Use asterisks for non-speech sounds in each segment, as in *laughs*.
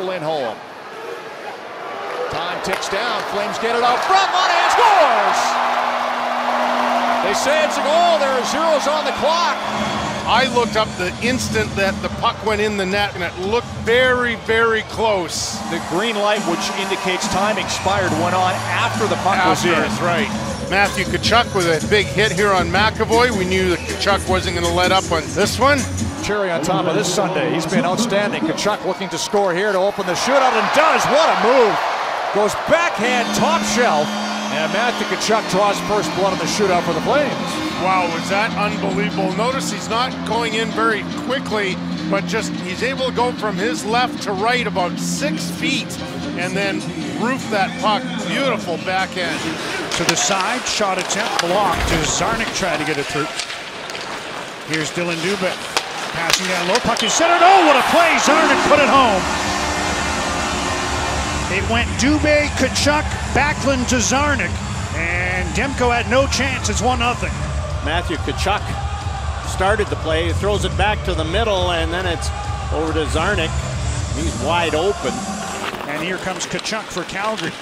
for Lindholm. Time ticks down. Flames get it out front. Monahan scores! They say it's a goal. There are zeros on the clock. I looked up the instant that the puck went in the net, and it looked very, very close. The green light, which indicates time expired, went on after the puck was in. that's right. Matthew Tkachuk with a big hit here on McAvoy. We knew that Tkachuk wasn't going to let up on this one. Cherry on top of this Sunday. He's been outstanding. Tkachuk looking to score here to open the shootout and does. What a move. Goes backhand, top shelf. And Matthew Tkachuk draws first blood in the shootout for the Flames. Wow, was that unbelievable? Notice he's not going in very quickly, but just he's able to go from his left to right about six feet and then roof that puck. Beautiful backhand. To the side, shot attempt blocked as Czarnik tried to get it through. Here's Dylan Dubé. Passing down low, puck is centered. Oh, what a play! Czarnik put it home. It went Dubé, Tkachuk, Backlund to Czarnik. And Demko had no chance. It's 1 0. Matthew Tkachuk started the play, he throws it back to the middle, and then it's over to Czarnik. He's wide open. And here comes Tkachuk for Calgary.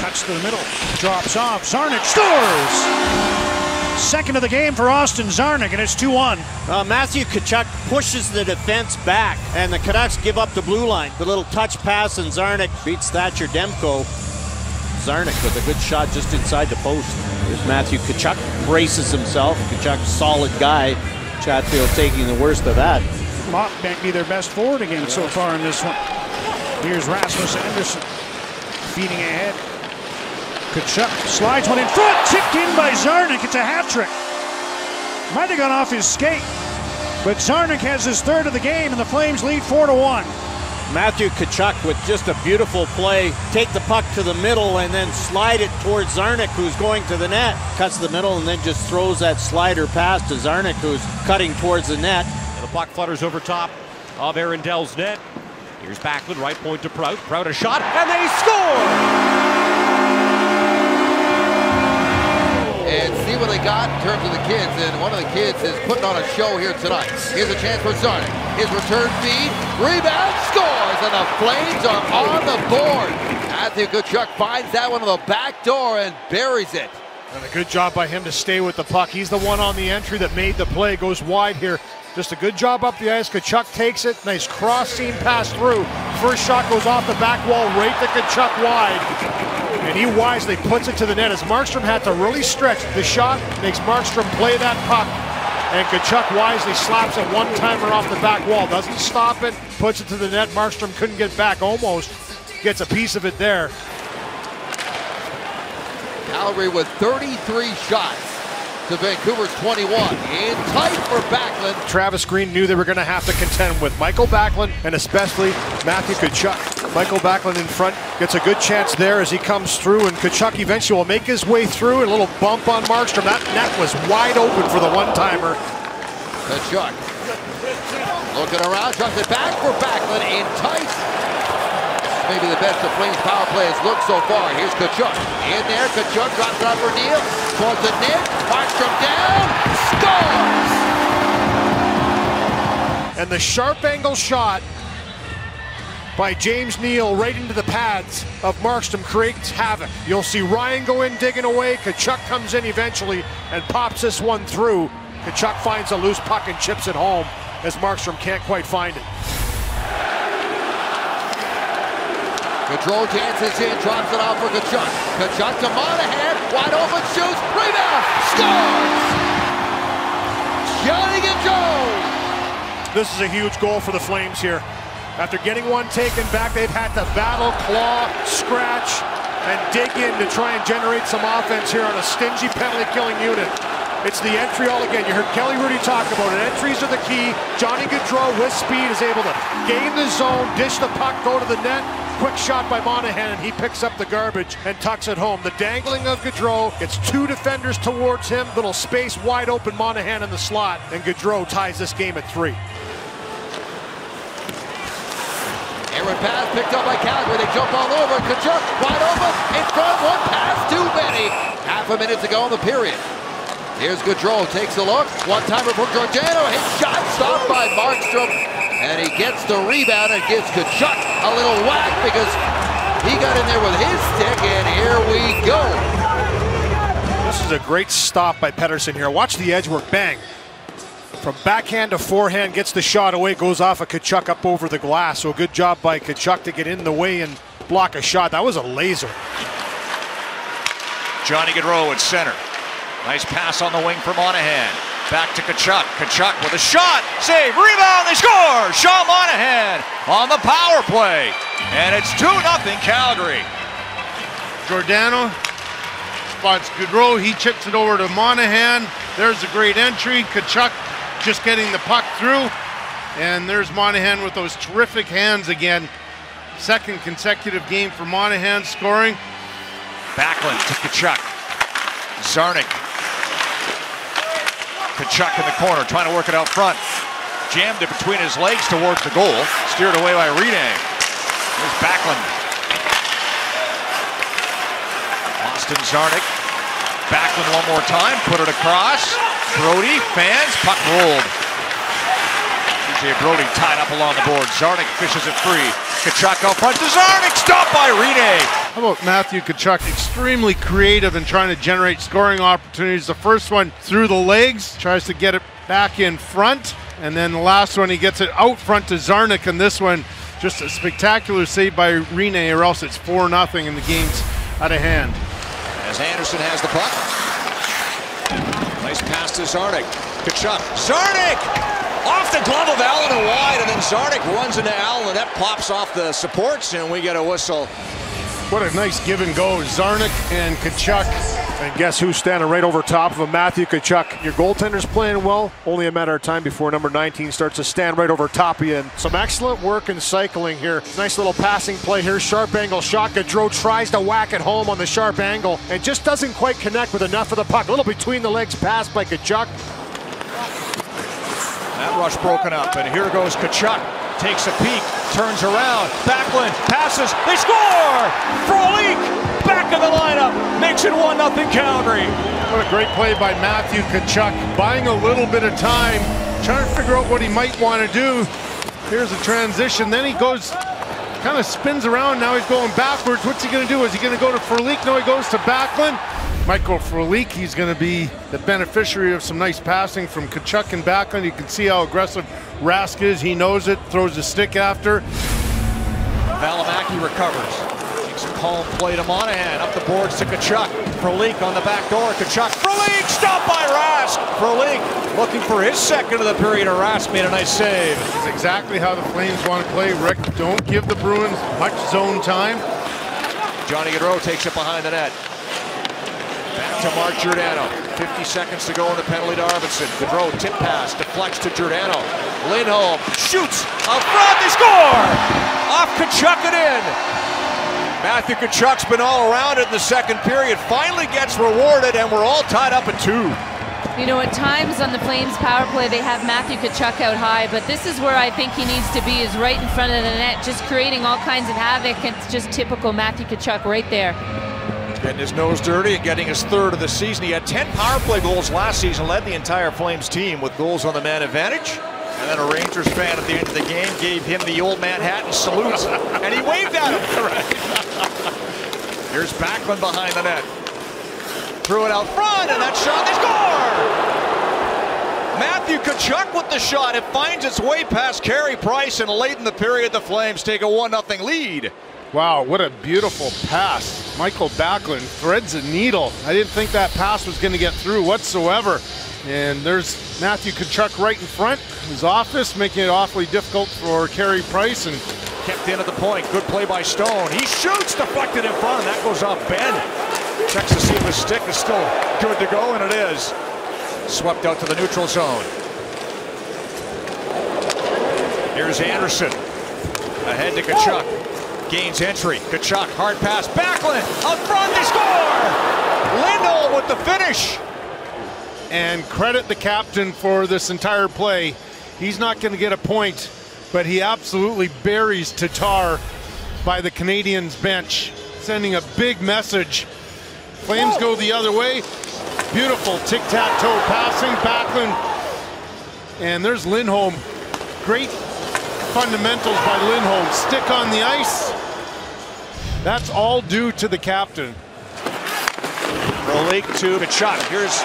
Cuts to the middle, drops off. Czarnik scores! Second of the game for Austin Czarnik, and it's 2 1. Uh, Matthew Tkachuk pushes the defense back, and the Canucks give up the blue line. The little touch pass, and Czarnik beats Thatcher Demko. Czarnik with a good shot just inside the post. Here's Matthew Tkachuk, braces himself. Tkachuk, solid guy. Chatfield taking the worst of that. Mott might be their best forward again so far in this one. Here's Rasmus Andersson feeding ahead. Tkachuk slides one in front, tipped in by Czarnik. It's a hat trick. Might have gone off his skate, but Czarnik has his third of the game, and the Flames lead four to one. Matthew Tkachuk with just a beautiful play. Take the puck to the middle and then slide it towards Czarnik, who's going to the net. Cuts the middle and then just throws that slider pass to Czarnik, who's cutting towards the net. And the puck flutters over top of Arundel's net. Here's Backlund, right point to Prout. Prout a shot, and they score! And see what they got in terms of the kids. And one of the kids is putting on a show here tonight. Here's a chance for Czarnik. His return feed, rebound, scores, and the Flames are on the board. Matthew Tkachuk finds that one on the back door and buries it. And a good job by him to stay with the puck. He's the one on the entry that made the play. Goes wide here. Just a good job up the ice. Tkachuk takes it. Nice cross seam pass through. First shot goes off the back wall right to Tkachuk wide. And he wisely puts it to the net as Markstrom had to really stretch. The shot makes Markstrom play that puck. And Tkachuk wisely slaps a one-timer off the back wall. Doesn't stop it. Puts it to the net. Markstrom couldn't get back. Almost gets a piece of it there. Calgary with 33 shots to Vancouver's 21. In tight for Backlund. Travis Green knew they were going to have to contend with Michael Backlund and especially Matthew Tkachuk. Michael Backlund in front gets a good chance there as he comes through, and Tkachuk eventually will make his way through. A little bump on Markstrom. That net was wide open for the one-timer. Tkachuk looking around, drops it back for Backlund in tight. Maybe the best the Flames power play has looked so far. Here's Tkachuk in there. Tkachuk drops it out for Neal. Towards the net. Markstrom down. Scores! And the sharp angle shot by James Neal right into the pads of Markstrom creates havoc. You'll see Ryan go in digging away. Tkachuk comes in eventually and pops this one through. Tkachuk finds a loose puck and chips it home as Markstrom can't quite find it. Gaudreau dances in, drops it off for Tkachuk. Tkachuk to Monahan, wide open shoots, rebound, scores! Johnny Gaudreau! This is a huge goal for the Flames here. After getting one taken back, they've had to battle, claw, scratch, and dig in to try and generate some offense here on a stingy penalty-killing unit. It's the entry all again. You heard Kelly Hrudey talk about it. Entries are the key. Johnny Gaudreau with speed is able to gain the zone, dish the puck, go to the net. Quick shot by Monahan, and he picks up the garbage and tucks it home. The dangling of Gaudreau gets two defenders towards him. Little space wide open, Monahan in the slot, and Gaudreau ties this game at three. Aaron pass picked up by Calgary. They jump all over. Tkachuk wide open in front. One pass too many. Half a minute to go in the period. Here's Gaudreau. Takes a look. One timer for Giordano. His shot stopped by Markstrom. And he gets the rebound and gives Tkachuk a little whack because he got in there with his stick, and here we go. This is a great stop by Pettersson here. Watch the edge work. Bang. From backhand to forehand, gets the shot away, goes off of Tkachuk up over the glass. So good job by Tkachuk to get in the way and block a shot. That was a laser. Johnny Gaudreau at center. Nice pass on the wing for Monahan. Back to Tkachuk. Tkachuk with a shot. Save. Rebound. They score. Sean Monahan on the power play. And it's 2 0 Calgary. Giordano spots Gaudreau. He chips it over to Monahan. There's a great entry. Tkachuk just getting the puck through. And there's Monahan with those terrific hands again. Second consecutive game for Monahan scoring. Backlund to Tkachuk. Czarnik. Tkachuk in the corner, trying to work it out front. Jammed it between his legs towards the goal. Steered away by Rinne. There's Backlund. Austin Czarnik. Backlund one more time. Put it across. Brodie, fans, puck rolled. TJ Brodie tied up along the board. Czarnik fishes it free. Tkachuk out front to Czarnik. Stopped by Rinne. How about Matthew Tkachuk? Extremely creative in trying to generate scoring opportunities. The first one through the legs, tries to get it back in front. And then the last one, he gets it out front to Czarnik. And this one, just a spectacular save by Rinne, or else it's 4 0 and the game's out of hand. As Andersson has the puck. Pass to Czarnik. Tkachuk. Czarnik! Off the glove of Allen and wide, and then Czarnik runs into Allen, that pops off the supports, and we get a whistle. What a nice give and go. Czarnik and Tkachuk. And guess who's standing right over top of him? Matthew Tkachuk. Your goaltender's playing well. Only a matter of time before number 19 starts to stand right over top of you. And some excellent work in cycling here. Nice little passing play here. Sharp angle shot. Gaudreau tries to whack it home on the sharp angle and just doesn't quite connect with enough of the puck. A little between the legs pass by Tkachuk. That rush broken up, and here goes Tkachuk. Takes a peek, turns around, Backlund passes, they score! Frolik back in the lineup, makes it 1 0 Calgary. What a great play by Matthew Tkachuk, buying a little bit of time, trying to figure out what he might want to do. Here's a transition, then he goes, kind of spins around, now he's going backwards. What's he going to do? Is he going to go to Frolik? No, he goes to Backlund. Michael Frolik, he's going to be the beneficiary of some nice passing from Tkachuk and Backlund. You can see how aggressive Rask is. He knows it, throws the stick after. Valimaki recovers. Makes a calm play to Monahan. Up the boards to Tkachuk. Frolik on the back door. Tkachuk. Frolik stopped by Rask. Frolik looking for his second of the period. And Rask made a nice save. This is exactly how the Flames want to play. Rick, don't give the Bruins much zone time. Johnny Gaudreau takes it behind the net. Back to Mark Giordano. 50 seconds to go in the penalty to Arvidsson. Gaudreau tip pass, deflects to Giordano. Lindholm shoots out front, they score! Off Tkachuk it in. Matthew Tkachuk's been all around it in the second period. Finally gets rewarded, and we're all tied up at two. You know, at times on the Flames power play, they have Matthew Tkachuk out high, but this is where I think he needs to be, is right in front of the net, just creating all kinds of havoc. It's just typical Matthew Tkachuk right there. Getting his nose dirty and getting his third of the season. He had 10 power play goals last season, led the entire Flames team with goals on the man advantage. And then a Rangers fan at the end of the game gave him the old Manhattan salute, *laughs* and he waved at him. Here's Backlund behind the net. Threw it out front, and that shot, they score! Matthew Tkachuk with the shot. It finds its way past Carey Price, and late in the period, the Flames take a 1-0 lead. Wow, what a beautiful pass. Michael Backlund threads a needle. I didn't think that pass was going to get through whatsoever. And there's Matthew Tkachuk right in front, his office, making it awfully difficult for Carey Price. And kept in at the point. Good play by Stone. He shoots, deflected in front, and that goes off Ben. Checks to see if his stick is still good to go, and it is. Swept out to the neutral zone. Here's Andersson. Ahead to Tkachuk. Gains entry. Tkachuk, hard pass. Backlund out front, they score! Lindholm with the finish. And credit the captain for this entire play. He's not going to get a point, but he absolutely buries Tatar by the Canadiens bench, sending a big message. Flames go the other way. Beautiful tic-tac-toe passing. Backlund. And there's Lindholm. Great fundamentals by Lindholm. Stick on the ice. That's all due to the captain. Frolik to Tkachuk. Here's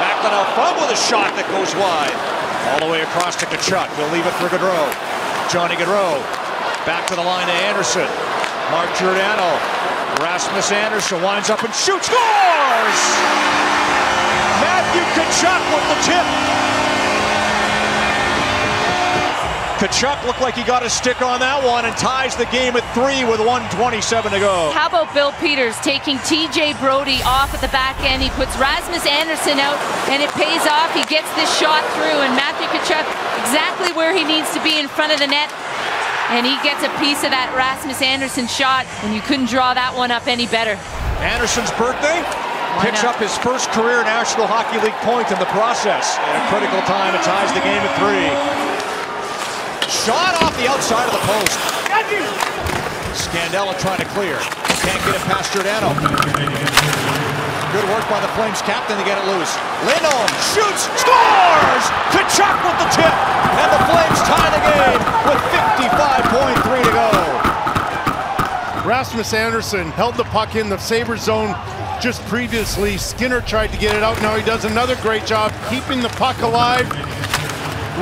Backlund out front with a shot that goes wide. All the way across to Tkachuk. He'll leave it for Gaudreau. Johnny Gaudreau. Back to the line to Andersson. Mark Giordano. Rasmus Andersson winds up and shoots. Scores! Matthew Tkachuk with the tip. Tkachuk looked like he got a stick on that one and ties the game at three with 127 to go. How about Bill Peters taking TJ Brodie off at the back end? He puts Rasmus Andersson out and it pays off. He gets this shot through and Matthew Tkachuk exactly where he needs to be in front of the net. And he gets a piece of that Rasmus Andersson shot and you couldn't draw that one up any better. Andersson's birthday Why picks not? up his first career National Hockey League point in the process. At a critical time, it ties the game at three. Shot off the outside of the post. Scandella trying to clear. Can't get it past Giordano. Good work by the Flames captain to get it loose. Lindholm shoots, scores! Tkachuk with the tip, and the Flames tie the game with 55.3 to go. Rasmus Andersson held the puck in the Sabre zone just previously. Skinner tried to get it out. Now he does another great job keeping the puck alive.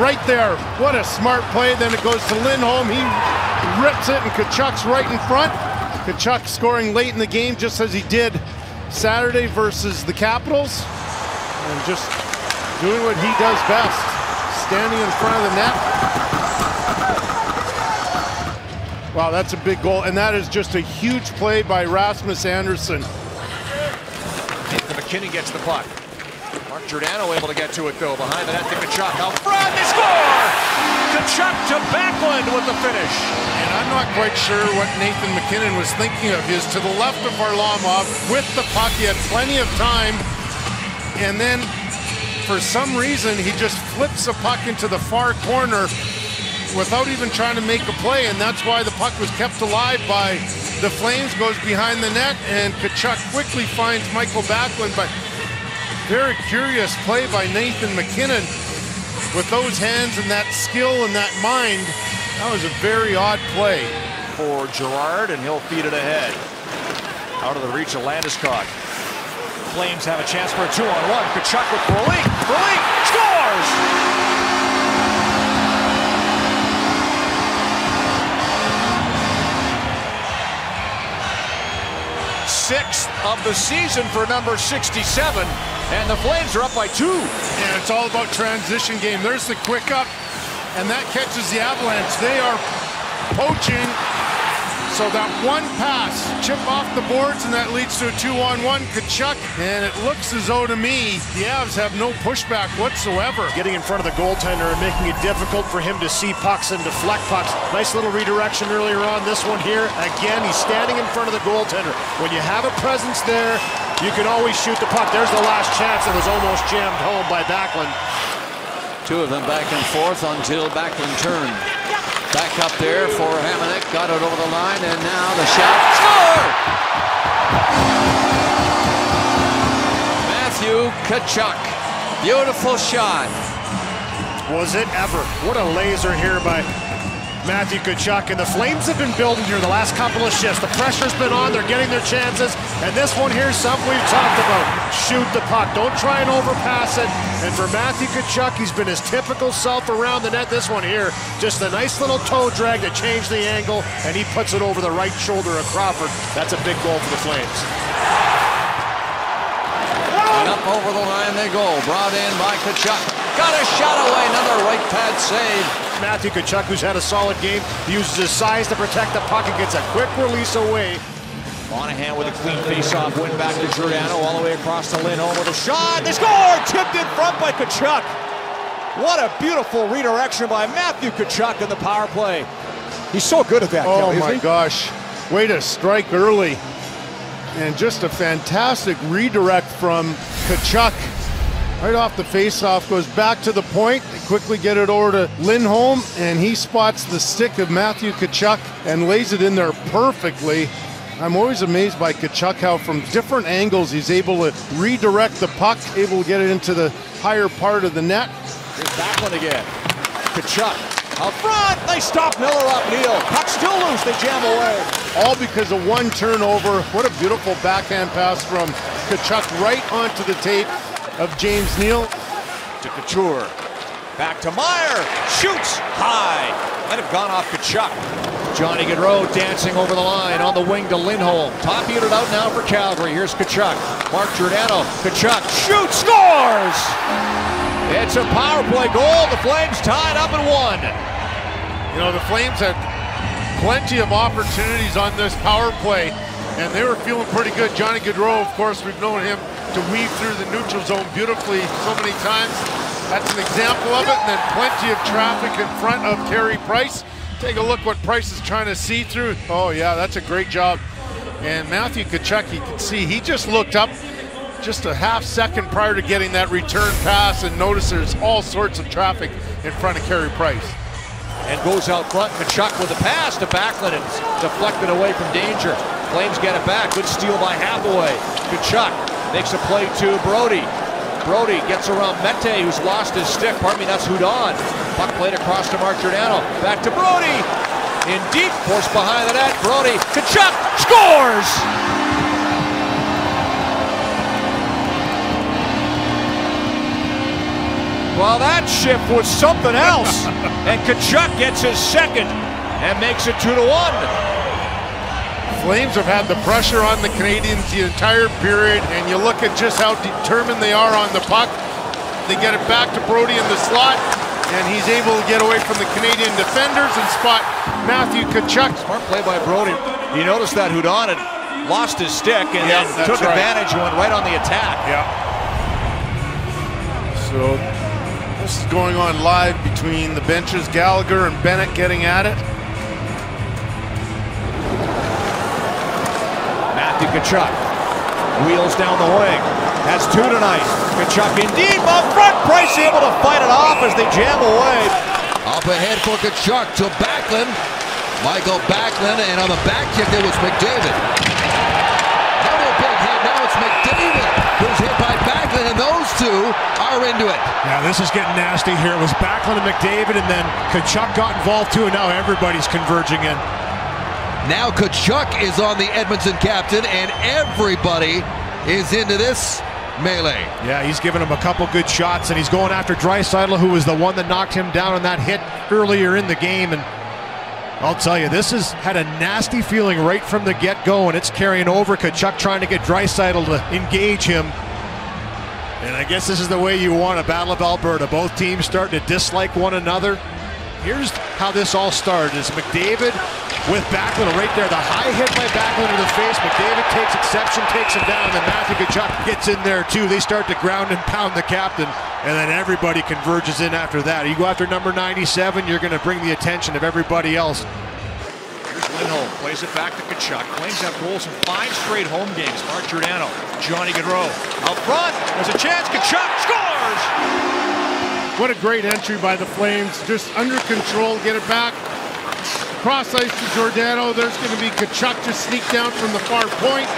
Right there. What a smart play. Then it goes to Lindholm. He rips it, and Tkachuk's right in front. Tkachuk scoring late in the game, just as he did Saturday versus the Capitals. And just doing what he does best standing in front of the net. Wow, that's a big goal, and that is just a huge play by Rasmus Andersson. MacKinnon gets the puck. Giordano able to get to it though. Behind the net to Tkachuk. Out front, they score! Tkachuk to Backlund with the finish. And I'm not quite sure what Nathan MacKinnon was thinking of. He is to the left of Varlamov with the puck. He had plenty of time. And then, for some reason, he just flips the puck into the far corner without even trying to make a play. And that's why the puck was kept alive by the Flames. Goes behind the net, and Tkachuk quickly finds Michael Backlund. But very curious play by Nathan MacKinnon with those hands and that skill and that mind. That was a very odd play. For Girard, and he'll feed it ahead. Out of the reach of Landeskog. Flames have a chance for a two-on-one. Tkachuk with Frolik. Frolik scores! Sixth of the season for number 67, and the Flames are up by two. And it's all about transition game. There's the quick up, and that catches the Avalanche. They are poaching. So that one pass, chip off the boards, and that leads to a two-on-one. Tkachuk, and it looks as though to me the Avs have no pushback whatsoever. Getting in front of the goaltender and making it difficult for him to see pucks and deflect pucks. Nice little redirection earlier on. This one here, again, he's standing in front of the goaltender. When you have a presence there, you can always shoot the puck. There's the last chance that was almost jammed home by Backlund. Two of them back and forth until Backlund turned. Back up there for Hamonic, got it over the line, and now the shot. Score! Matthew Tkachuk. Beautiful shot. Was it ever? What a laser here by Matthew Tkachuk. And the Flames have been building here the last couple of shifts. The pressure's been on. They're getting their chances. And this one here is something we've talked about. Shoot the puck. Don't try and overpass it. And for Matthew Tkachuk, he's been his typical self around the net. This one here, just a nice little toe drag to change the angle. And he puts it over the right shoulder of Crawford. That's a big goal for the Flames. Up over the line they go. Brought in by Tkachuk. Got a shot away. Another right pad save. Matthew Tkachuk, who's had a solid game, uses his size to protect the puck and gets a quick release away. Monahan with a clean face-off win back to Giordano all the way across to Lindholm with a shot. They score! Tipped in front by Tkachuk. What a beautiful redirection by Matthew Tkachuk in the power play. He's so good at that. Oh Kelly, my gosh. Way to strike early. And just a fantastic redirect from Tkachuk. Right off the faceoff, goes back to the point. They quickly get it over to Lindholm, and he spots the stick of Matthew Tkachuk and lays it in there perfectly. I'm always amazed by Tkachuk how from different angles he's able to redirect the puck, able to get it into the higher part of the net. Here's Backlund again. Tkachuk up front, they stop Miller up Neal. Puck still loose, they jam away. All because of one turnover. What a beautiful backhand pass from Tkachuk right onto the tape of James Neal. To Couture. Back to Meier. Shoots high. Might have gone off Tkachuk. Johnny Gaudreau dancing over the line on the wing to Lindholm. Top unit out now for Calgary. Here's Tkachuk. Mark Giordano. Tkachuk shoots, scores! It's a power play goal. The Flames tied up at one. You know, the Flames had plenty of opportunities on this power play, and they were feeling pretty good. Johnny Gaudreau, of course, we've known him to weave through the neutral zone beautifully so many times. That's an example of it, and then plenty of traffic in front of Carey Price. Take a look what Price is trying to see through. Oh, yeah, that's a great job. And Matthew Tkachuk, you can see, he just looked up just a half second prior to getting that return pass and notice there's all sorts of traffic in front of Carey Price. And goes out front. Tkachuk with a pass to Backlund. It's deflected away from danger. Flames get it back. Good steal by Hathaway. Tkachuk makes a play to Brodie. Brodie gets around Mete, who's lost his stick. Pardon me, that's Hudon. Puck played across to Mark Giordano. Back to Brodie. In deep, force behind the net. Brodie, Tkachuk scores! Well, that shift was something else. *laughs* and Tkachuk gets his second and makes it two to one. Flames have had the pressure on the Canadiens the entire period, and you look at just how determined they are on the puck. They get it back to Brodie in the slot, and he's able to get away from the Canadian defenders and spot Matthew Tkachuk. Smart play by Brodie. You noticed that Hudon had lost his stick and Yeah, then took right. advantage and went right on the attack. Yeah. So this is going on live between the benches. Gallagher and Bennett getting at it. Matthew Tkachuk wheels down the wing. Has two tonight. Tkachuk indeed up front. Price able to fight it off as they jam away. Up ahead for Tkachuk to Backlund. Michael Backlund, and on the back check there was McDavid. Another big hit. Now it's McDavid who's hit by Backlund, and those two are into it. Yeah, this is getting nasty here. It was Backlund and McDavid, and then Tkachuk got involved too, and now everybody's converging in. Now Tkachuk is on the Edmonton captain, and everybody is into this melee. Yeah, he's giving him a couple good shots, and he's going after Draisaitl, who was the one that knocked him down on that hit earlier in the game. And I'll tell you, this has had a nasty feeling right from the get-go, and it's carrying over. Tkachuk trying to get Draisaitl to engage him. And I guess this is the way you want a battle of Alberta. Both teams starting to dislike one another. Here's how this all started: is McDavid with Backlund right there. The high hit by Backlund to the face. McDavid takes exception, takes him down, and then Matthew Tkachuk gets in there too. They start to ground and pound the captain, and then everybody converges in after that. You go after number 97, you're going to bring the attention of everybody else. Here's Lindholm. Plays it back to Tkachuk. Flames have goals in five straight home games. Mark Giordano. Johnny Gaudreau. Up front. There's a chance. Tkachuk scores! What a great entry by the Flames. Just under control, get it back. Cross ice to Giordano. There's going to be Tkachuk just sneak down from the far point,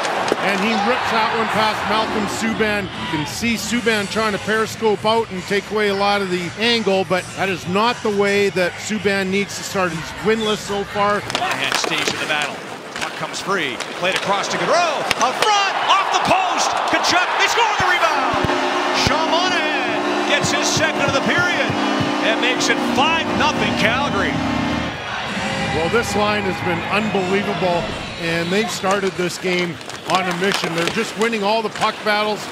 and he rips that one past Malcolm Subban. You can see Subban trying to periscope out and take away a lot of the angle, but that is not the way that Subban needs to start. He's winless so far. Monahan stays in the battle. Puck comes free. Played across to Gaudreau. Out front. Off the post. Tkachuk. They score the rebound. Sean Gets his second of the period and makes it 5 0 Calgary. Well, this line has been unbelievable, and they've started this game on a mission. They're just winning all the puck battles.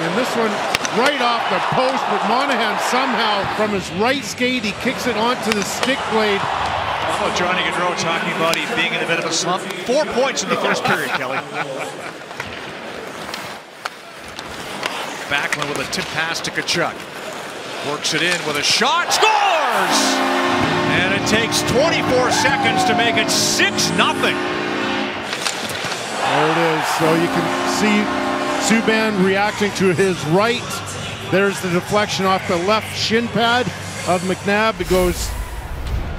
And this one right off the post, but Monahan somehow, from his right skate, he kicks it onto the stick blade. About Johnny Gaudreau talking about he being in a bit of a slump? Four points in the first period, Kelly. Backlund with a tip pass to Tkachuk. Works it in with a shot. Scores! And it takes 24 seconds to make it 6 0 There it is. So you can see Subban reacting to his right. There's the deflection off the left shin pad of McNabb. It goes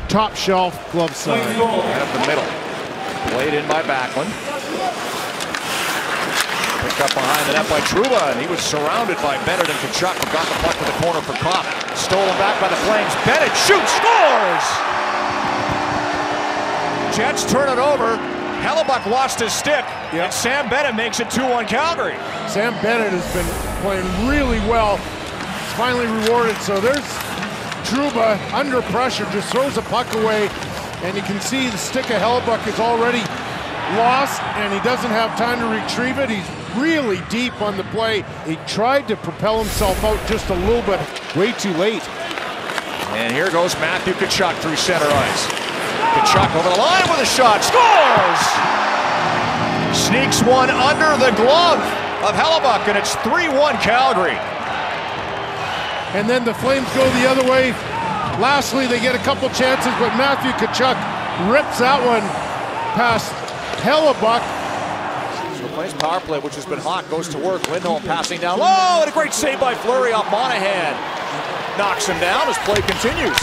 top shelf glove side. Right up the middle. Played in by Backlund. Picked up behind the net by Trouba, and he was surrounded by Bennett and Tkachuk, who got the puck to the corner for Copp. Stolen back by the Flames. Bennett shoots, scores! Jets turn it over. Hellebuyck lost his stick, and Sam Bennett makes it 2-1 Calgary. Sam Bennett has been playing really well. He's finally rewarded. So there's Trouba under pressure, just throws a puck away, and you can see the stick of Hellebuyck is already lost, and he doesn't have time to retrieve it. He's really deep on the play. He tried to propel himself out just a little bit, way too late. And here goes Matthew Tkachuk through center ice. Tkachuk over the line with a shot, scores! Sneaks one under the glove of Hellebuyck, and it's 3-1 Calgary. And then the Flames go the other way. Lastly, they get a couple chances, but Matthew Tkachuk rips that one past Hellebuyck. So the Flames power play, which has been hot, goes to work. Lindholm passing down low, and a great save by Fleury off Monahan. Knocks him down as play continues.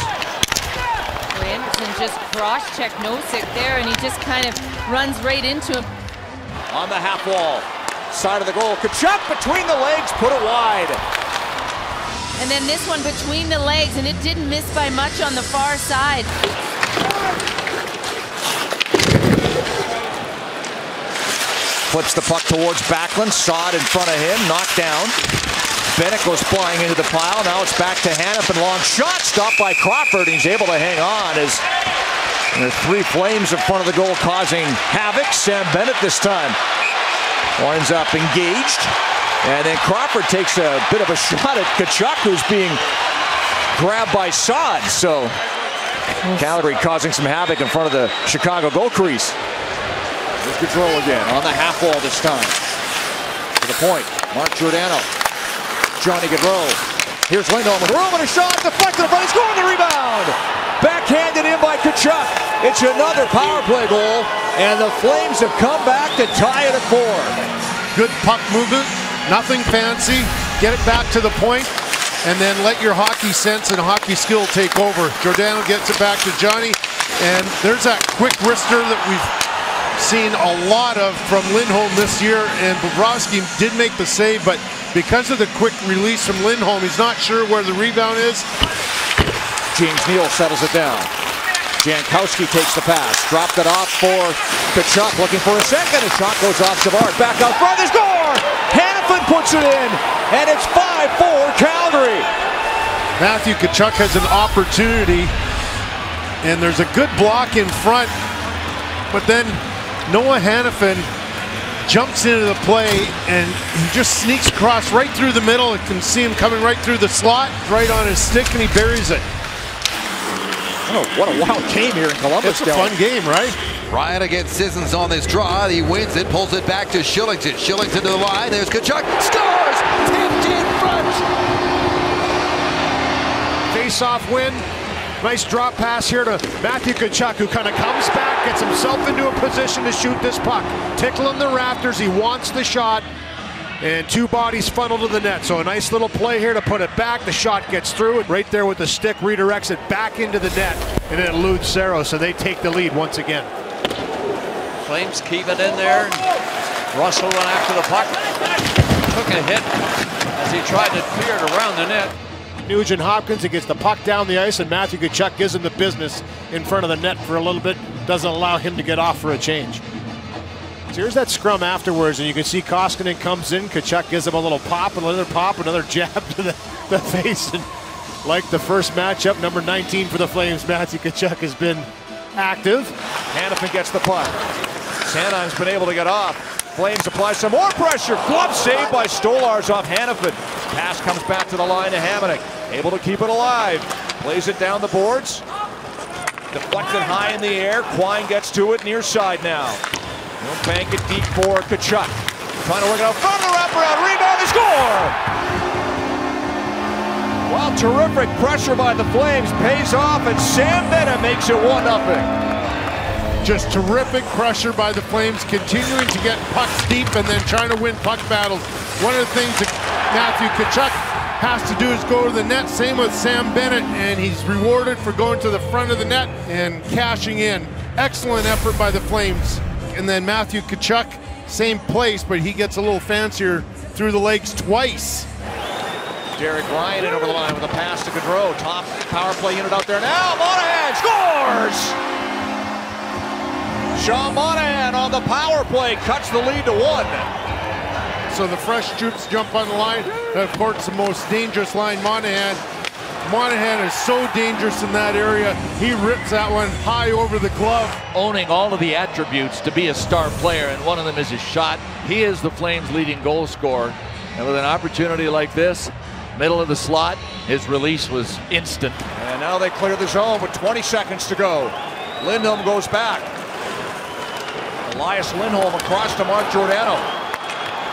Andersson just cross-checked Nosek there, and he just kind of runs right into him. On the half wall, side of the goal. Tkachuk between the legs, put it wide. And then this one between the legs, and it didn't miss by much on the far side. Flips the puck towards Backlund. Saw it in front of him. Knocked down. Bennett goes flying into the pile. Now it's back to Hanifin. Long shot. Stopped by Crawford. He's able to hang on as there's three flames in front of the goal causing havoc. Sam Bennett this time winds up engaged. And then Crawford takes a bit of a shot at Tkachuk, who's being grabbed by Saad. So Calgary causing some havoc in front of the Chicago goal crease. Here's Gaudreau again on the half wall this time. To the point. Mark Giordano. Johnny Gaudreau. Here's Lindholm with room and a shot. Deflected, but he's going the rebound. Backhanded in by Tkachuk. It's another power play goal. And the Flames have come back to tie it at four. Good puck movement, nothing fancy. Get it back to the point, and then let your hockey sense and hockey skill take over. Giordano gets it back to Johnny, and there's that quick wrister that we've seen a lot of from Lindholm this year, and Bobrovsky did make the save, but because of the quick release from Lindholm, he's not sure where the rebound is. James Neal settles it down. Jankowski takes the pass. Dropped it off for Tkachuk. Looking for a second. A shot goes off Savard. Back out front. They score! Hanifin puts it in. And it's 5-4 Calgary. Matthew Tkachuk has an opportunity, and there's a good block in front, but then Noah Hanifin jumps into the play and he just sneaks across right through the middle. You can see him coming right through the slot, right on his stick, and he buries it. Oh, what a wild game here in Columbus. It's a fun game, right? Ryan against Sissons on this draw. He wins it, pulls it back to Shillington. Shillington to the line. There's Tkachuk. Scores! Tipped in front. Face-off win. Nice drop pass here to Matthew Tkachuk, who kind of comes back, gets himself into a position to shoot this puck. Tickling the rafters. He wants the shot. And two bodies funnel to the net. So a nice little play here to put it back. The shot gets through it. Right there with the stick, redirects it back into the net. And it eludes Cerro, so they take the lead once again. Flames keep it in there. Russell went after the puck. Took a hit as he tried to clear it around the net. Nugent Hopkins, he gets the puck down the ice, and Matthew Tkachuk gives him the business in front of the net for a little bit. Doesn't allow him to get off for a change. So here's that scrum afterwards, and you can see Koskinen comes in. Tkachuk gives him a little pop, another pop, another jab *laughs* to the, the face. And like the first matchup, number 19 for the Flames, Matthew Tkachuk has been active. Hanifin gets the puck. Sanheim's been able to get off. Flames apply some more pressure. Glove saved by Stolarz off Hanifin. Pass comes back to the line to Hamonic. Able to keep it alive. Plays it down the boards. Deflected high in the air. Quine gets to it near side now. He'll bank it deep for Tkachuk. Trying to work it out front of the wraparound. Rebound and score! Well, terrific pressure by the Flames pays off, and Sam Bennett makes it 1 0. Just terrific pressure by the Flames, continuing to get pucks deep and then trying to win puck battles. One of the things that Matthew Tkachuk has to do is go to the net. Same with Sam Bennett, and he's rewarded for going to the front of the net and cashing in. Excellent effort by the Flames. And then Matthew Tkachuk same place, but he gets a little fancier through the legs twice. Derek Ryan in over the line with a pass to Gaudreau. Top power play unit out there now. Monahan scores! Sean Monahan on the power play cuts the lead to one. So the fresh troops jump on the line. And of course, the most dangerous line, Monahan. Monahan is so dangerous in that area. He rips that one high over the glove. Owning all of the attributes to be a star player, and one of them is his shot. He is the Flames' leading goal scorer. And with an opportunity like this, middle of the slot, his release was instant. And now they clear the zone with 20 seconds to go. Lindholm goes back. Elias Lindholm across to Mark Giordano.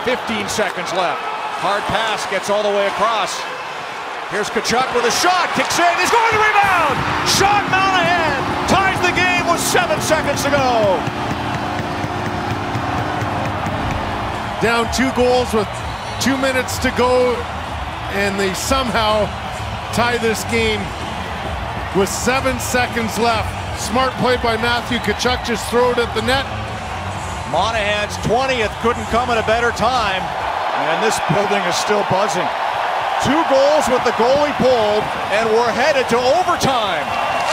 15 seconds left. Hard pass gets all the way across. Here's Tkachuk with a shot. Kicks in. He's going to rebound. Sean Monahan ties the game with seven seconds to go. Down two goals with two minutes to go, and they somehow tie this game with seven seconds left. Smart play by Matthew Tkachuk, just throw it at the net. Monahan's 20th couldn't come at a better time, and this building is still buzzing. Two goals with the goalie pulled, and we're headed to overtime.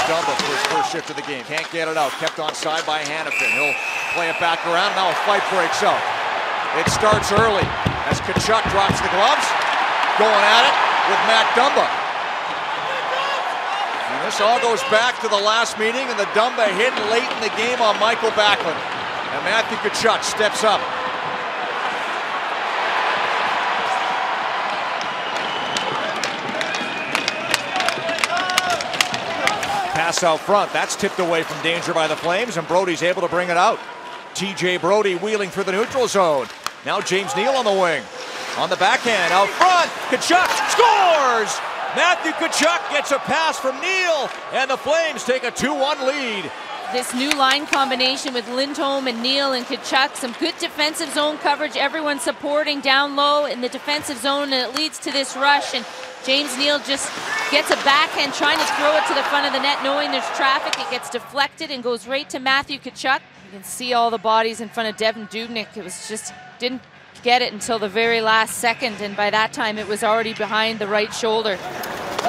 Dumba for his first shift of the game. Can't get it out. Kept on side by Hanifin. He'll play it back around. Now a fight breaks out. It starts early as Tkachuk drops the gloves. Going at it with Matt Dumba. And this all goes back to the last meeting and the Dumba hit late in the game on Michael Backlund. And Matthew Tkachuk steps up. Pass out front. That's tipped away from danger by the Flames, and Brodie's able to bring it out. TJ Brodie wheeling through the neutral zone. Now James Neal on the wing. On the backhand, out front, Tkachuk scores! Matthew Tkachuk gets a pass from Neal, and the Flames take a 2-1 lead. This new line combination with Lindholm and Neal and Tkachuk, some good defensive zone coverage, everyone supporting down low in the defensive zone, and it leads to this rush. And James Neal just gets a backhand, trying to throw it to the front of the net, knowing there's traffic. It gets deflected and goes right to Matthew Tkachuk. You can see all the bodies in front of Devan Dubnyk. It was just didn't get it until the very last second, and by that time it was already behind the right shoulder.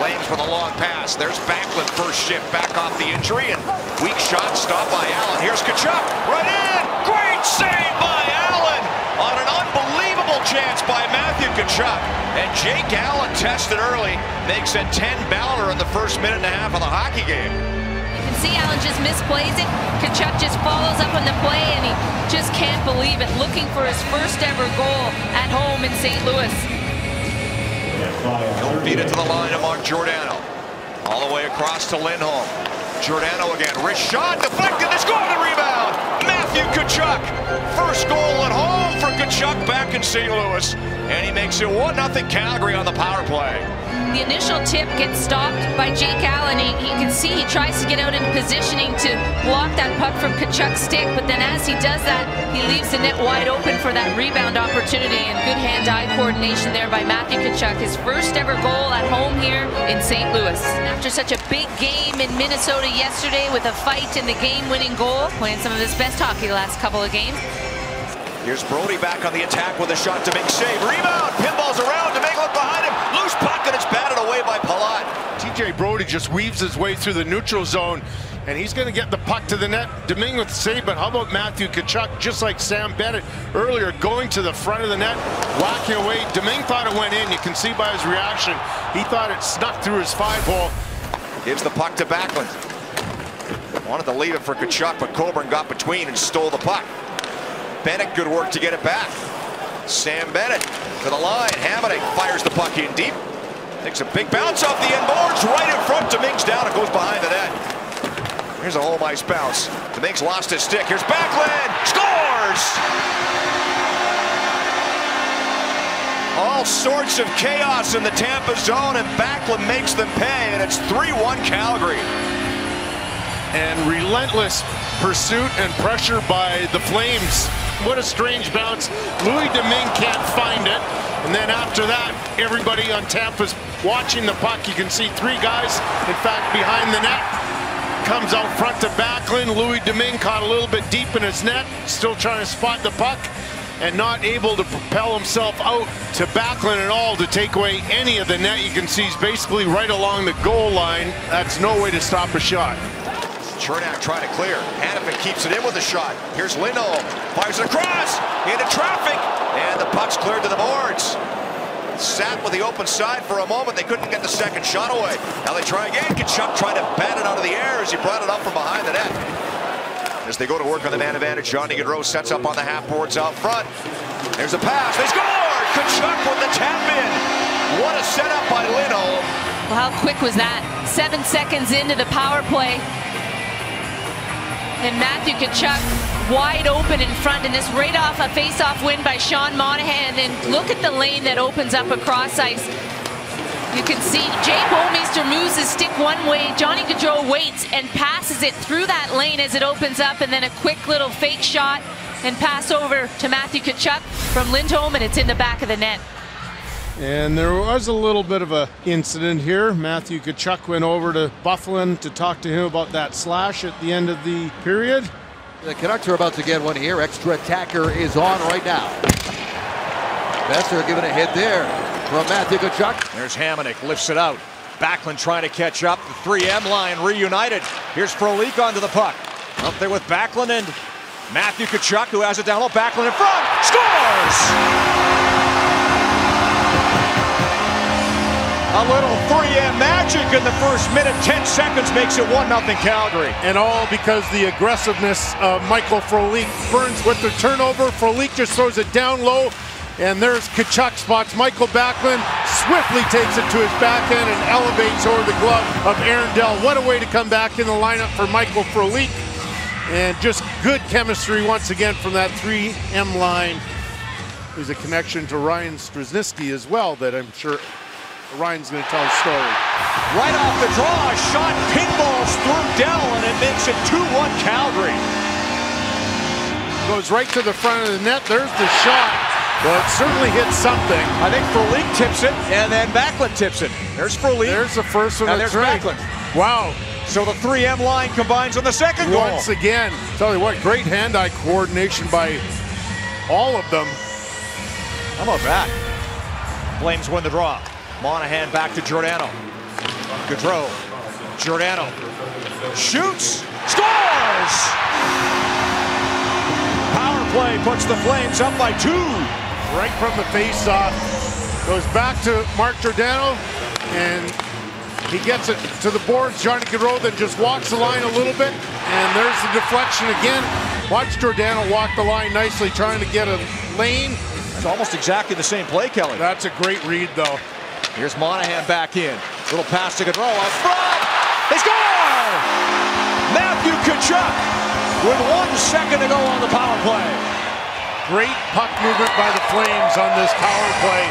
Flames with a long pass. There's Backlund first shift back off the injury and weak shot stopped by Allen. Here's Tkachuk. Right in. Great save by Allen on an unbelievable chance by Matthew Tkachuk. And Jake Allen tested early. Makes it 10 Ballard in the first minute and a half of the hockey game. You can see Allen just misplays it. Tkachuk just follows up on the play and he just can't believe it. Looking for his first ever goal at home in St. Louis. He'll feed it to the line of Mark Giordano. All the way across to Lindholm. Giordano again. Wrist shot. Deflected. They score the rebound. Matthew Tkachuk. First goal at home for Tkachuk back in St. Louis. And he makes it 1-0 Calgary on the power play. The initial tip gets stopped by Jake Allen. He, you can see he tries to get out in positioning to block that puck from Tkachuk's stick, but then as he does that, he leaves the net wide open for that rebound opportunity and good hand-eye coordination there by Matthew Tkachuk. His first ever goal at home here in St. Louis. After such a big game in Minnesota yesterday with a fight in the game-winning goal, playing some of his best hockey the last couple of games. Here's Brodie back on the attack with a shot to make save. Rebound. Pinballs around. Domingue look behind him. Loose puck and it's batted away by Palat. TJ Brodie just weaves his way through the neutral zone and he's going to get the puck to the net. Domingue with the save, but how about Matthew Tkachuk, just like Sam Bennett earlier, going to the front of the net, whacking away. Domingue thought it went in. You can see by his reaction. He thought it snuck through his five hole. Gives the puck to Backlund. Wanted to leave it for Tkachuk, but Coburn got between and stole the puck. Bennett, good work to get it back. Sam Bennett to the line. Hamonic fires the puck in deep. Takes a big bounce off the end boards, right in front. Domingue's down. It goes behind the net. Here's a home ice bounce. Domingue's lost his stick. Here's Backlund. Scores! All sorts of chaos in the Tampa zone, and Backlund makes them pay, and it's 3-1 Calgary. And relentless pursuit and pressure by the Flames. What a strange bounce. Louis Domingue can't find it. And then after that, everybody on Tampa's watching the puck. You can see three guys, in fact, behind the net. Comes out front to Backlund. Louis Domingue caught a little bit deep in his net. Still trying to spot the puck. and not able to propel himself out to Backlund at all to take away any of the net. You can see he's basically right along the goal line. That's no way to stop a shot. Cernak trying to clear. Hanifin keeps it in with a shot. Here's Lindholm. Fires it across. Into traffic. And the puck's cleared to the boards. Sat with the open side for a moment. They couldn't get the second shot away. Now they try again. Tkachuk trying to bat it out of the air as he brought it up from behind the net. As they go to work on the man advantage, Johnny Gaudreau sets up on the half boards out front. There's a pass. They score! Tkachuk with the tap in. What a setup by Lindholm. Well, how quick was that? Seven seconds into the power play. And Matthew Tkachuk wide open in front, and this right off a face-off win by Sean Monahan. And look at the lane that opens up across ice. You can see Jay Bouwmeester moves his stick one way. Johnny Gaudreau waits and passes it through that lane as it opens up, and then a quick little fake shot and pass over to Matthew Tkachuk from Lindholm, and it's in the back of the net. And there was a little bit of a incident here. Matthew Tkachuk went over to Byfuglien to talk to him about that slash at the end of the period. The Canucks are about to get one here. Extra attacker is on right now. Boeser giving a hit there from Matthew Tkachuk. There's Hamonic, lifts it out. Backlund trying to catch up. The 3M line reunited. Here's Frolik onto the puck. Up there with Backlund and Matthew Tkachuk, who has it down low. Backlund in front. Scores! A little 3M magic in the first minute. 10 seconds makes it 1 0 Calgary. And all because the aggressiveness of Michael Frolik. Burns with the turnover. Frolik just throws it down low. And there's Tkachuk spots Michael Backlund, swiftly takes it to his backhand and elevates over the glove of Aaron Dell. What a way to come back in the lineup for Michael Frolik. And just good chemistry once again from that 3M line. There's a connection to Ryan Strzelnicki as well that I'm sure Ryan's going to tell a story. Right off the draw, a shot pinballs through Dell, and it makes it 2-1 Calgary. Goes right to the front of the net. There's the shot. Well, it certainly hits something. I think Frolik tips it, and then Backlund tips it. There's Frolik. There's the first one. And there's right. Backlund. Wow. So the 3M line combines on the second goal. Once again, tell you what, great hand-eye coordination by all of them. How about that? Flames win the draw. Monahan back to Giordano. Gaudreau. Giordano. Shoots. Scores! Power play puts the Flames up by two. Right from the face-off. Goes back to Mark Giordano. And he gets it to the boards. Johnny Gaudreau then just walks the line a little bit. And there's the deflection again. Watch Giordano walk the line nicely, trying to get a lane. It's almost exactly the same play, Kelly. That's a great read, though. Here's Monahan back in. Little pass to Gaudreau front. They score! Matthew Tkachuk with one second to go on the power play. Great puck movement by the Flames on this power play.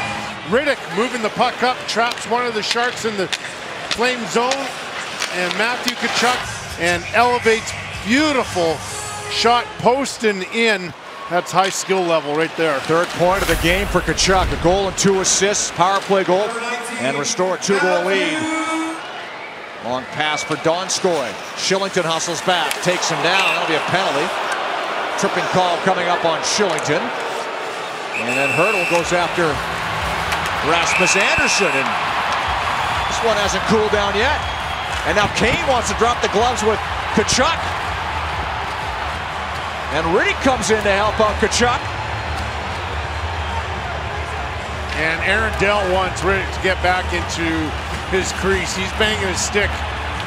Rittich moving the puck up, traps one of the Sharks in the Flame zone. And Matthew Tkachuk and elevates beautiful shot post and in. That's high skill level right there. Third point of the game for Tkachuk. A goal and two assists, power play goal, and restore a two-goal lead. Long pass for Donskoy. Shillington hustles back, takes him down. That'll be a penalty. Tripping call coming up on Shillington. And then Hertl goes after Rasmus Andersson. And this one hasn't cooled down yet. And now Kane wants to drop the gloves with Tkachuk. And Rittich comes in to help out Tkachuk. And Aaron Dell wants Rittich to get back into his crease. He's banging his stick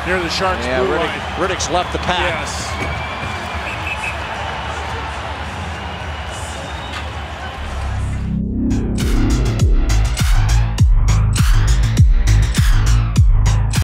near the Sharks Yeah, blue Rittich, line. Rittich's left the pack. Yes.